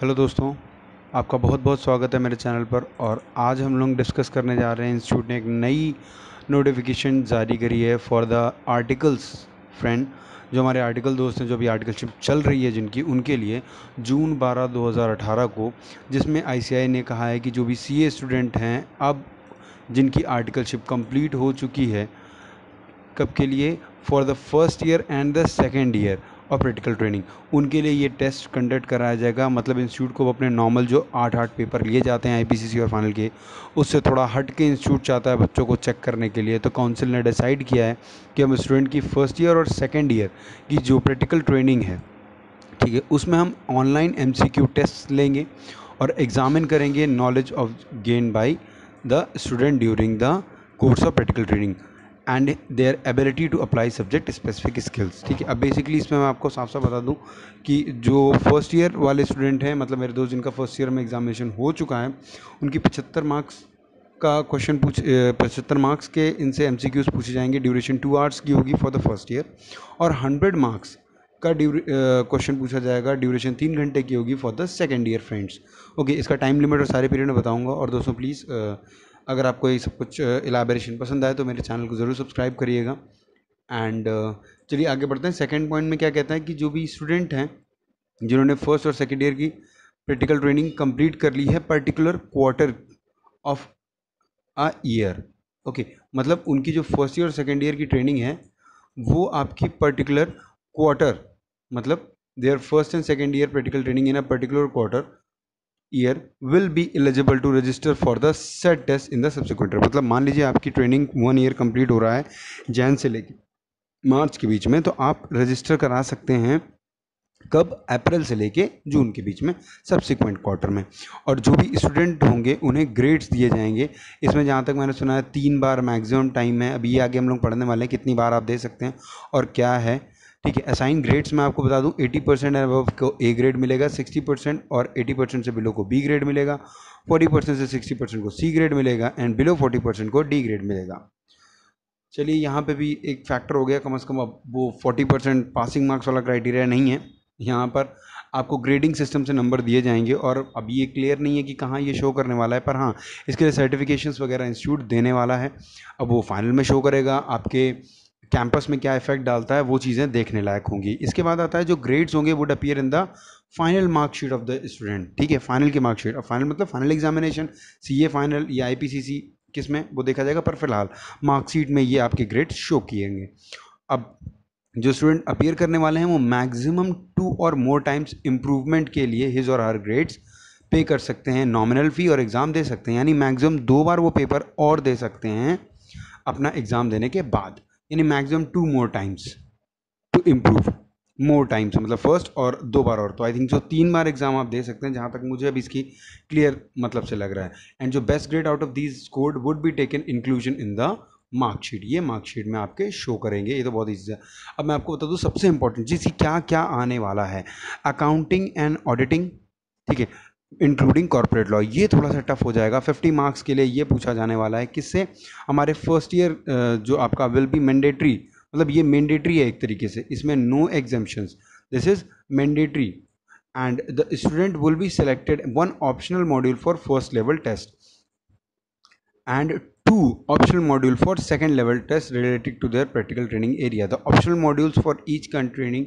Hello दोस्तों, आपका बहुत बहुत स्वागत है मेरे चैनल पर और आज हम लोग डिस्कस करने जा रहे हैं इंस्टीट्यूट ने एक नई नोटिफिकेशन जारी करी है फॉर द आर्टिकल्स फ्रेंड जो हमारे आर्टिकल दोस्त हैं, जो भी आर्टिकलशिप चल रही है जिनकी, उनके लिए जून 12 2018 को, जिसमें आईसीआई ने कहा है कि जो भी सीए स्टूडेंट हैं, अब जिनकी आर्टिकलशिप कंप्लीट हो चुकी है, कब के लिए? For the first year and the second year और प्रैक्टिकल ट्रेनिंग उनके लिए ये टेस्ट कंडक्ट कराया जाएगा मतलब इंस्टीट्यूट को अपने नॉर्मल जो आठ आठ पेपर लिए जाते हैं आईपीसीसी और फाइनल के, उससे थोड़ा हट के इंस्टीट्यूट चाहता है बच्चों को चेक करने के लिए. तो काउंसिल ने डिसाइड किया है कि हम स्टूडेंट की फ़र्स्ट ईयर और सेकेंड ईयर की जो प्रैक्टिकल ट्रेनिंग है, ठीक है, उसमें हम ऑनलाइन एमसीक्यू टेस्ट लेंगे और एग्ज़ामिन करेंगे knowledge of gain by the student during the course of practical training and their ability to apply subject specific skills ठीक है, अब बेसिकली इसमें मैं आपको साफ़ साफ़ बता दूँ कि जो फ़र्स्ट ईयर वाले स्टूडेंट हैं मतलब मेरे दोस्त जिनका फ़र्स्ट ईयर में एग्जामिनेशन हो चुका है, उनकी पचहत्तर मार्क्स का क्वेश्चन पूछ पचहत्तर मार्क्स के इनसे एम पूछे जाएँगे। ड्यूरेशन टू आवर्स की होगी फॉर द फ़र्स्ट ईयर और हंड्रेड मार्क्स का क्वेश्चन पूछा जाएगा। ड्यूरेशन तीन घंटे की होगी for the second year friends okay इसका टाइम लिमिट और सारे पीरियड में बताऊँगा और दोस्तों प्लीज़ अगर आपको ये सब कुछ इलाबरेशन पसंद आए तो मेरे चैनल को ज़रूर सब्सक्राइब करिएगा। एंड चलिए आगे बढ़ते हैं। सेकेंड पॉइंट में क्या कहता है कि जो भी स्टूडेंट हैं, जिन्होंने फ़र्स्ट और सेकेंड ईयर की प्रैक्टिकल ट्रेनिंग कंप्लीट कर ली है particular quarter of a year okay मतलब उनकी जो फ़र्स्ट ईयर और सेकेंड ईयर की ट्रेनिंग है, वो आपकी पर्टिकुलर क्वार्टर मतलब their first and second year practical training in a particular quarter year will be eligible to register for the set test in the subsequent year मतलब मान लीजिए आपकी ट्रेनिंग वन ईयर कंप्लीट हो रहा है जैन से लेके मार्च के बीच में तो आप रजिस्टर करा सकते हैं कब? अप्रैल से लेके जून के बीच में सब्सिक्वेंट क्वार्टर में। और जो भी स्टूडेंट होंगे, उन्हें ग्रेड्स दिए जाएँगे। इसमें जहाँ तक मैंने सुना है, तीन बार मैक्सिमम टाइम है। अभी आगे हम लोग पढ़ने वाले हैं, कितनी बार आप दे सकते हैं और क्या है? ठीक है असाइन ग्रेड्स मैं आपको बता दूँ 80 परसेंट एंड अबव को ए ग्रेड मिलेगा 60 परसेंट और 80 परसेंट से बिलो को बी ग्रेड मिलेगा 40 परसेंट से 60 परसेंट को सी ग्रेड मिलेगा एंड बिलो 40 परसेंट को डी ग्रेड मिलेगा। चलिए, यहाँ पे भी एक फैक्टर हो गया कम अज़ कम, अब वो 40 परसेंट पासिंग मार्क्स वाला क्राइटेरिया नहीं है। यहाँ पर आपको ग्रेडिंग सिस्टम से नंबर दिए जाएँगे और अब ये क्लियर नहीं है कि कहाँ ये शो करने वाला है, पर हाँ इसके लिए सर्टिफिकेशंस वगैरह इंस्टीट्यूट देने वाला है। अब वो फाइनल में शो करेगा, आपके कैंपस में क्या इफ़ेक्ट डालता है, वो चीज़ें देखने लायक होंगी। इसके बाद आता है, जो ग्रेड्स होंगे would appear in the final marksheet of the student ठीक है फाइनल की मार्कशीट और फाइनल मतलब final examination C A final या आई पी सी सी किसमें? वो देखा जाएगा, पर फ़िलहाल मार्कशीट में ये आपके ग्रेड शो किएँगे अब जो स्टूडेंट अपियर करने वाले हैं, वो मैक्सिमम टू और मोर टाइम्स इम्प्रूवमेंट के लिए हिज और हर ग्रेड्स पे कर सकते हैं। नॉमिनल फ़ी और एग्ज़ाम दे सकते हैं। यानी मैक्सिमम दो बार वो पेपर और दे सकते हैं अपना एग्ज़ाम देने के बाद। यानी maximum two more times to improve more times मतलब फ़र्स्ट और दो बार और। तो आई थिंक जो तीन बार एग्ज़ाम आप दे सकते हैं, जहाँ तक मुझे अभी इसकी क्लियर मतलब से लग रहा है। एंड जो best grade out of these scored would be taken inclusion in the marksheet ये मार्कशीट में आपके शो करेंगे। ये तो बहुत ईजी है। अब मैं आपको बता दूँ, सबसे इंपॉर्टेंट जिसकी क्या क्या आने वाला है। अकाउंटिंग एंड ऑडिटिंग ठीक है? इंक्लूडिंग कॉर्पोरेट लॉ ये थोड़ा सा टफ हो जाएगा। फिफ्टी मार्क्स के लिए ये पूछा जाने वाला है किससे हमारे फ़र्स्ट ईयर जो आपका विल बी मैंडेटरी मतलब ये मैंडेटरी है एक तरीके से, इसमें no exemptions this is mandatory and the student will be selected one optional module for first level test and two optional module for second level test related to their practical training area the optional modules for each training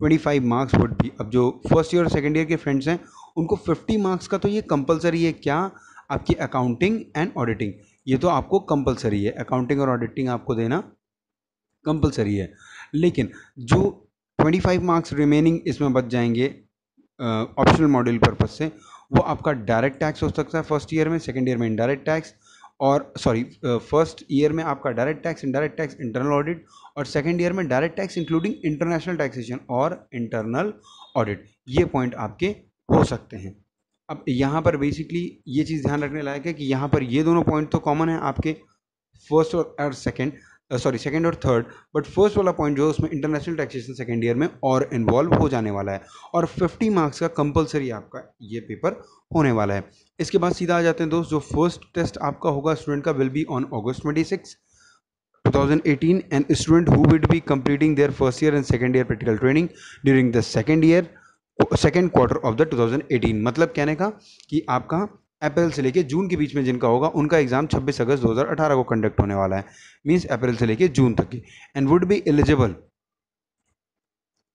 twenty five marks would be अब जो first year और second year के friends हैं उनको fifty marks का तो ये compulsory है क्या? आपकी अकाउंटिंग एंड ऑडिटिंग ये तो आपको कंपलसरी है। अकाउंटिंग और ऑडिटिंग आपको देना कंपलसरी है। लेकिन जो ट्वेंटी फाइव मार्क्स रिमेनिंग इसमें बच जाएँगे ऑप्शनल मॉड्यूल पर्पज से, वो आपका डायरेक्ट टैक्स हो सकता है फ़र्स्ट ईयर में सेकेंड ईयर में इनडायरेक्ट टैक्स और सॉरी फ़र्स्ट ईयर में आपका direct tax indirect tax internal audit और सेकेंड ईयर में direct tax including international taxation और इंटरनल ऑडिट ये पॉइंट आपके हो सकते हैं। अब यहाँ पर बेसिकली ये चीज़ ध्यान रखने लायक है कि यहाँ पर ये दोनों पॉइंट तो कॉमन है आपके फ़र्स्ट और सेकेंड सॉरी सेकेंड और थर्ड बट फ़र्स्ट वाला पॉइंट जो है उसमें इंटरनेशनल टैक्सेशन सेकेंड ईयर में और इन्वॉल्व हो जाने वाला है और 50 मार्क्स का कंपलसरी आपका ये पेपर होने वाला है। इसके बाद सीधा आ जाते हैं दोस्त, जो फ़र्स्ट टेस्ट आपका होगा स्टूडेंट का will be on August twenty six 2018 and student who would be completing their first year and second year practical training during the second second quarter of the 2018 मतलब कहने का कि आपका अप्रैल से लेके जून के बीच में जिनका होगा, उनका एग्ज़ाम 26 अगस्त 2018 को कंडक्ट होने वाला है। मींस अप्रैल से लेके जून तक की। And would be eligible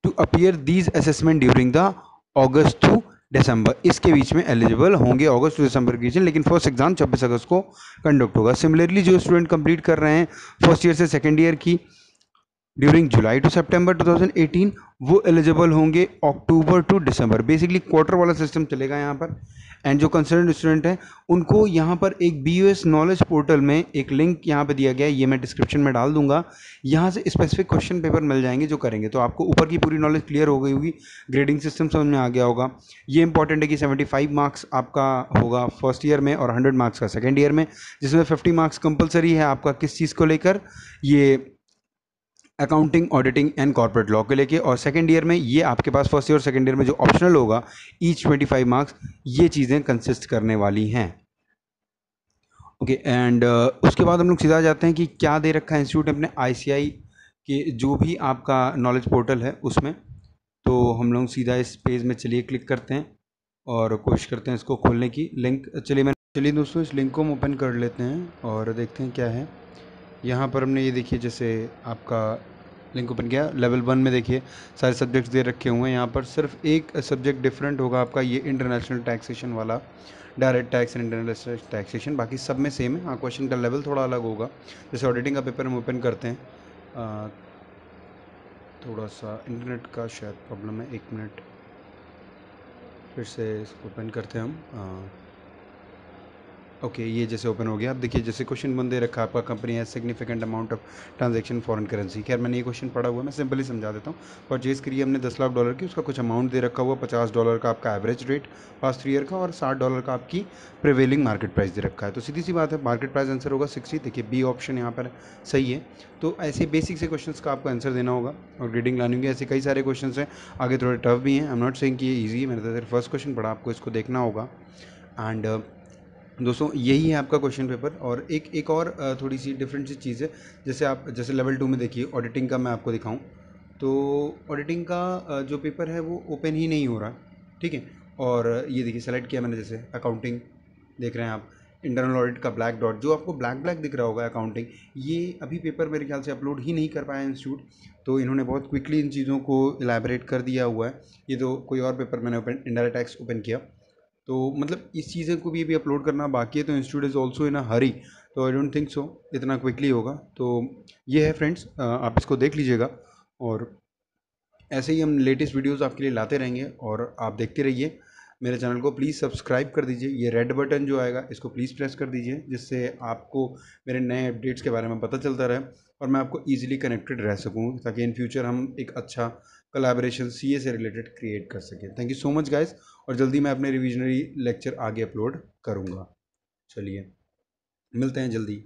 to appear these assessment during the August to December इसके बीच में एलिजिबल होंगे अगस्त टू दिसंबर के बीच में, लेकिन फ़र्स्ट एग्ज़ाम छब्बीस अगस्त को कंडक्ट होगा। सिमिलरली जो स्टूडेंट कंप्लीट कर रहे हैं फ़र्स्ट ईयर से सेकेंड ईयर की ड्यूरिंग जुलाई टू सितंबर 2018 वो एलिजिबल होंगे October to December basically quarter वाला सिस्टम चलेगा यहाँ पर. एंड जो कंसर्न स्टूडेंट हैं, उनको यहाँ पर एक B U S knowledge portal में एक लिंक यहाँ पर दिया गया है, ये मैं डिस्क्रिप्शन में डाल दूँगा. यहाँ से स्पेसिफिक क्वेश्चन पेपर मिल जाएँगे जो करेंगे. तो आपको ऊपर की पूरी नॉलेज क्लियर हो गई होगी. ग्रेडिंग सिस्टम समझ में आ गया होगा. ये इंपॉर्टेंट है कि सेवेंटी फाइव मार्क्स आपका होगा फ़र्स्ट ईयर में और हंड्रेड मार्क्स का सेकेंड ईयर में, जिसमें फिफ्टी मार्क्स कंपलसरी है आपका किस चीज़ को लेकर? ये accounting auditing and corporate law के लेके और सेकेंड ईयर में ये आपके पास फ़र्स्ट ईयर और सेकेंड ईयर में जो ऑप्शनल होगा ईच ट्वेंटी फाइव मार्क्स ये चीज़ें कंसिस्ट करने वाली हैं। ओके एंड uh, उसके बाद हम लोग सीधा जाते हैं कि क्या दे रखा है इंस्टीट्यूट अपने ICI के जो भी आपका नॉलेज पोर्टल है उसमें। तो हम लोग सीधा इस पेज में चलिए क्लिक करते हैं और कोशिश करते हैं इसको खोलने की। लिंक चलिए मैं चलिए दोस्तों इस लिंक को हम ओपन कर लेते हैं और देखते हैं क्या है। यहाँ पर हमने ये देखिए जैसे आपका लिंक ओपन किया। लेवल वन में देखिए सारे सब्जेक्ट्स दे रखे हुए हैं यहाँ पर। सिर्फ़ एक सब्जेक्ट डिफरेंट होगा आपका ये इंटरनेशनल टैक्सेशन वाला। Direct tax and international taxation बाकी सब में सेम है। हाँ क्वेश्चन का लेवल थोड़ा अलग होगा। जैसे ऑडिटिंग का पेपर हम ओपन करते हैं। आ, थोड़ा सा इंटरनेट का शायद प्रॉब्लम है। एक मिनट फिर से इसको ओपन करते हैं हम। आ, ओके ये जैसे ओपन हो गया। अब देखिए, जैसे क्वेश्चन बन दे रखा, आपका कंपनी है significant amount of transaction foreign currency खैर, मैंने ये क्वेश्चन पढ़ा हुआ मैं सिंपली समझा देता हूँ। परचेज करिए हमने दस लाख डॉलर की, उसका कुछ अमाउंट दे रखा हुआ, पचास डॉलर का आपका average rate past three year का, और साठ डॉलर का आपकी प्रिवेलिंग मार्केट प्राइस दे रखा है। तो सीधी सी बात है मार्केट प्राइस आंसर होगा सिक्सटी देखिए बी ऑप्शन यहाँ पर सही है। तो ऐसे बेसिक से क्वेश्चन का आपको आंसर देना होगा, और ग्रेडिंग लानी होगी। ऐसे कई सारे क्वेश्चन हैं। आगे थोड़े टफ भी हैं। आई एम नॉट सेइंग कि ये ईजी है। मैंने तो फ़र्स्ट क्वेश्चन पढ़ा, आपको इसको देखना होगा। एंड दोस्तों, यही है आपका क्वेश्चन पेपर और एक एक और थोड़ी सी डिफरेंट सी चीज़ है। जैसे आप, जैसे लेवल टू में देखिए ऑडिटिंग का मैं आपको दिखाऊँ। तो ऑडिटिंग का जो पेपर है वो ओपन ही नहीं हो रहा, ठीक है? और ये देखिए सेलेक्ट किया मैंने जैसे अकाउंटिंग देख रहे हैं आप। इंटरनल ऑडिट का ब्लैक डॉट जो आपको ब्लैक ब्लैक दिख रहा होगा अकाउंटिंग ये अभी पेपर मेरे ख्याल से अपलोड ही नहीं कर पाया इंस्टीट्यूट तो इन्होंने बहुत क्विकली इन चीज़ों को इलेबरेट कर दिया हुआ है। ये तो कोई और पेपर मैंने ओपन इंडायरेक्ट टैक्स ओपन किया। तो मतलब इस चीज़ें को भी अभी अपलोड करना बाकी है तो institute is also in a hurry तो आई डोंट थिंक सो इतना क्विकली होगा। तो ये है फ्रेंड्स आप इसको देख लीजिएगा और ऐसे ही हम लेटेस्ट वीडियोज़ आपके लिए लाते रहेंगे और आप देखते रहिए। मेरे चैनल को प्लीज़ सब्सक्राइब कर दीजिए, ये रेड बटन जो आएगा, इसको प्लीज़ प्रेस कर दीजिए, जिससे आपको मेरे नए अपडेट्स के बारे में पता चलता रहे और मैं आपको ईजिली कनेक्टेड रह सकूँ, ताकि इन फ्यूचर हम एक अच्छा कलाबरेशन सी से रिलेटेड क्रिएट कर सकें। Thank you so much guys और जल्दी मैं अपने रिविजनरी लेक्चर आगे अपलोड करूँगा। चलिए, मिलते हैं जल्दी।